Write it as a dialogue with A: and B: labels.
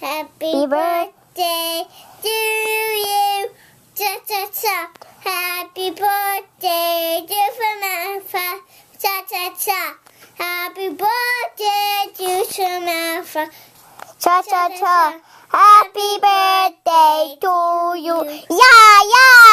A: Happy birthday to you. Cha cha cha. Happy birthday, dear Samantha. Cha cha cha. Happy birthday to Samantha.
B: Cha cha cha. Happy birthday to you. Yeah, yeah.